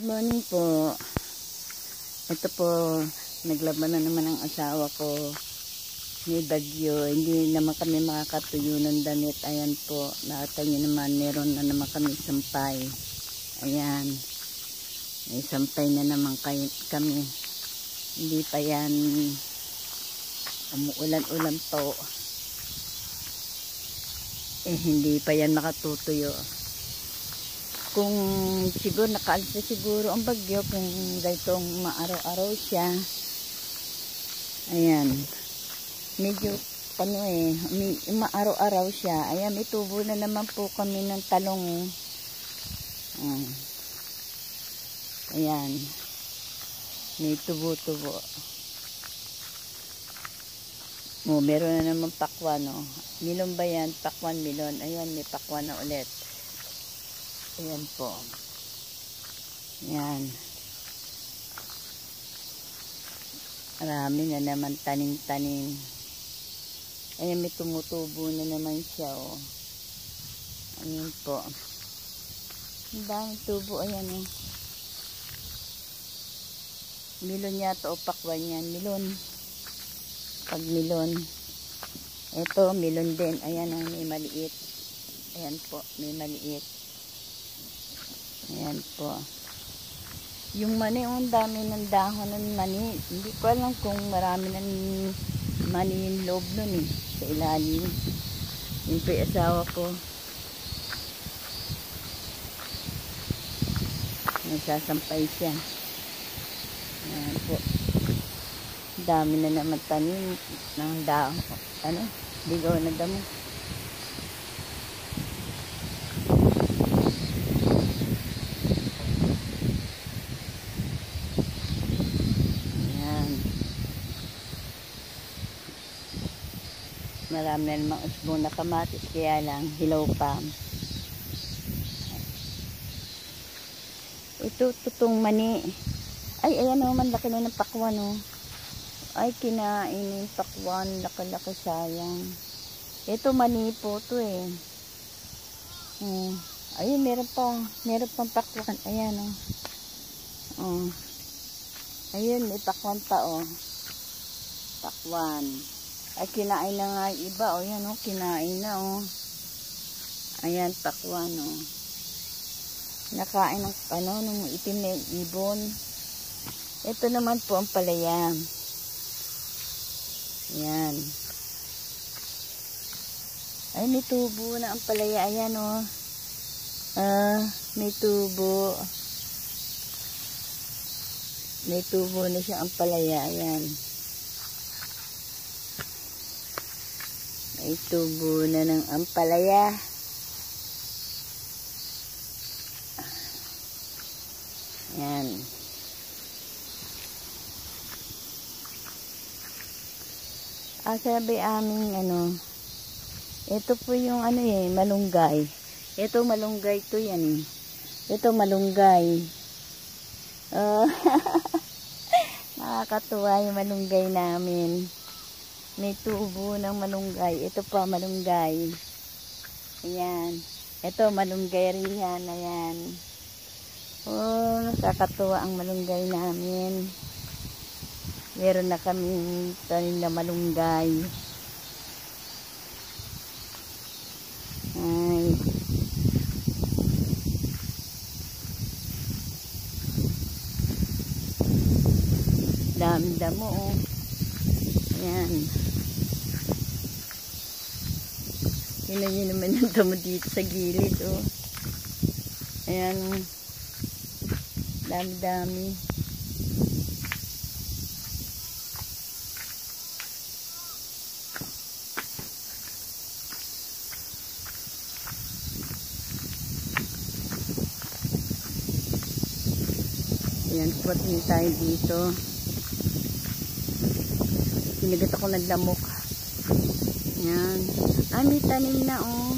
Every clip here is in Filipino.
morning po. Ito po, naglaban na naman ang asawa ko. May bagyo. Hindi naman kami makakatuyo ng damit. Ayan po, nakita niyo naman, meron na naman kami sampay. Ayan. May sampay na naman kay, kami. Hindi pa yan umuulan-ulan po. Eh, hindi pa yan makatutuyo kung siguro nakaalis na siguro ang bagyo kung gaytong maaraw-araw siya. Ayan. Medyo ano eh maaraw-araw siya. Ayan may tubo na naman po kami ng talong. Ayan, ayan. may tubo-tubo. Oh, meron na naman pakwan oh. milon ba yan? pakwan milon. Ayan may pakwan na ulit Ayan po. Ayan. Marami na naman tanim-tanim. Ayan, may tumutubo na naman siya, oh. Ayan po. Ang daming tubo, ayan, oh. Milon yata o pakwan yan. Milon. Pag milon. Ito, milon din. Ayan, ang may maliit. Ayan po, may maliit. Ayan po. Yung mani, ang dami ng dahon ng mani. Hindi ko alam kung marami ng mani yung loob nun eh. Sa ilalim. Yung asawa ko. Nagsasampay siya. Ayan po. Dami na naman tanim ng dahon. Ano? Ligaw na damo. Marami na namang usbong na kamatis, kaya lang hilaw pa. Ito, tutong mani. Ay, ayan naman, laki na ng pakwan, oh. Ay, kinain yung pakwan, laki-laki sayang. Ito, mani po to eh. Hmm. Ayun, meron pa. Meron pang pakwan. Ayan, oh. Oh. Ayun, may pakwan pa, oh. Pakwan. Ay, kinain na nga iba, oh. Yan, oh. Kinain na, oh. Ayan, pakwan, oh. Nakain ng, ano, ng itim na ibon. Ito naman po ang palaya. Yan. Ay, may tubo na ang palaya. Ayan, oh. Ah, may tubo. May tubo na siya ang palaya. Ayan. May tubo na ng ampalaya. Ayan. Ah, sabi aming ano, ito po yung ano eh, malunggay. Ito malunggay to yan eh. Ito malunggay. Oh, nakakatuwa yung malunggay namin. May tubo ng malunggay. Ito pa malunggay. Ayan. Ito malunggay rin yan. Ayan. Oh, nakakatuwa ang malunggay namin. Meron na kaming tanim na malunggay. Ay. Dami-damo oh. Ayan. Yun yun naman yung damo dito sa gilid oh. Ayan. Dami-dami. Ayan, putin tayo dito. Pinagat ako ng lamok. Ayan. Ah, may tanim na, oh.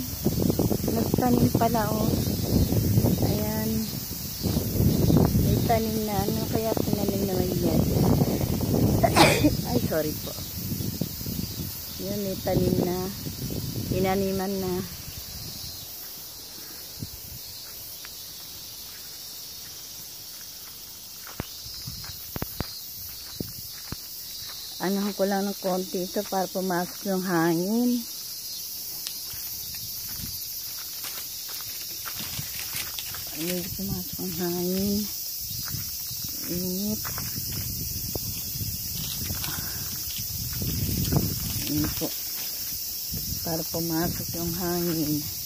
Nagtanim pala, oh. Ayan. May tanim na. Ano kaya tinanim naman yan? Ay, sorry po. Yan, may tanim na. Tinaniman na. Anahan ko lang ng konti ito para pumasok yung hangin. Hindi pumasok ang hangin. Init. Yun po. Para pumasok yung hangin.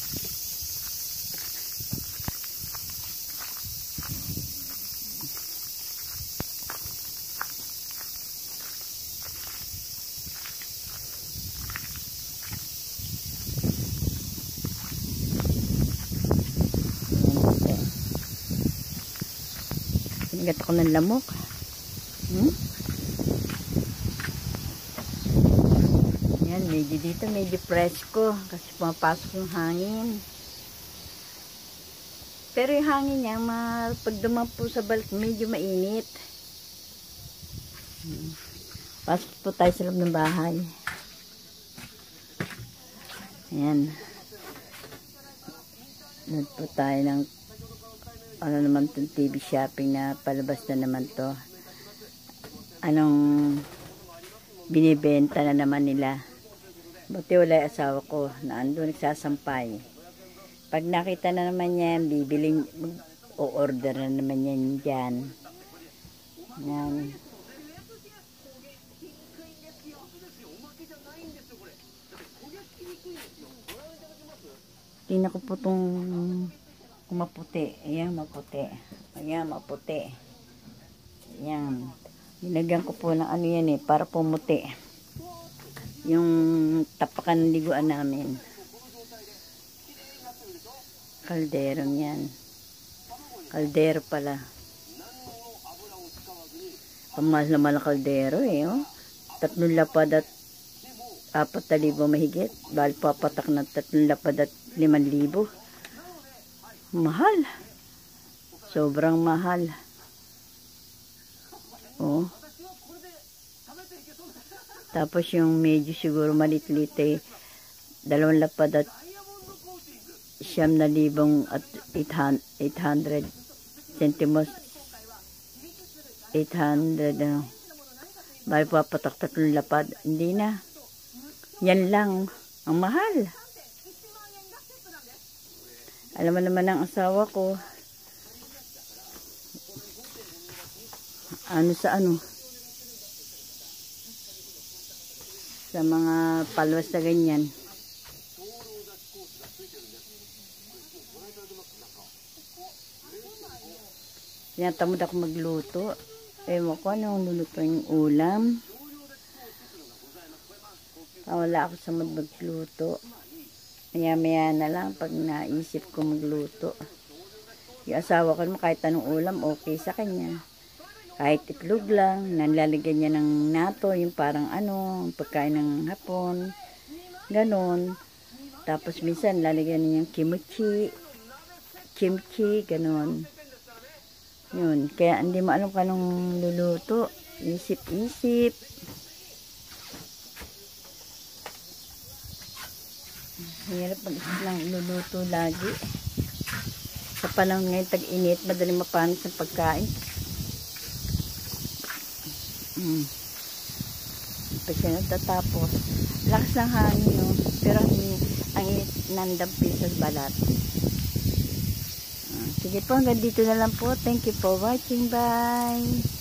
Sinigat ako ng lamok. Hmm? Yan, medyo dito, medyo presko. Kasi pumapasok yung hangin. Pero yung hangin niya, ma, pag dumampo sa balik, medyo mainit. Hmm. Pasok po tayo sa loob ng bahay. Ayan. Po tayo ng ano naman itong TV shopping na palabas na naman to. Anong binibenta na naman nila. Buti wala yung asawa ko na ando nagsasampay. Pag nakita na naman yan, bibiling, o-order na naman yan dyan. Yan. Tingnan ko po itong maputi. Ayan, maputi. Ayan, maputi. Ayan. Nilagyan ko po ng ano yan eh, para pumuti. Yung tapakan ng liguan namin. Kalderong yan. Kaldero pala. Pamahal naman ang kaldero eh, oh. Tatlong lapad at apat na libo mahigit. Bali papatak na tatlong lapad at liman libo. Mahal. Sobrang mahal. Oh. Tapos yung medyo siguro malit-lit eh, dalawang lapad at siyam na libong at 800 centimos 800 ano bali papatak tatlong lapad hindi na yan lang ang mahal alam mo naman ang asawa ko ano sa ano sa mga palwas na ganyan Tinatamad ako magluto. Ewan ko anong luluto yung ulam. Ah, wala ako sa magluto. Maya maya na lang pag naisip ko magluto. Yung asawa ko naman kahit anong ulam okay sa kanya. Kahit itlog lang, nalalagyan niya ng nato, yung parang ano, pagkain ng hapon. Ganon. Tapos minsan lalagyan niya yung kimchi, kimchi, ganon. Yun, kaya hindi mo alam kanong luluto. Isip-isip. Hirap mag-isip lang luluto lagi. Sa panahon ngayon tag-init, madaling mapanis ang pagkain. Hmm. Pag siya natatapos, lakas ng hangin, no? pero ang, init nandampi sa balat. Sige po, hanggang dito na lang po. Thank you for watching. Bye!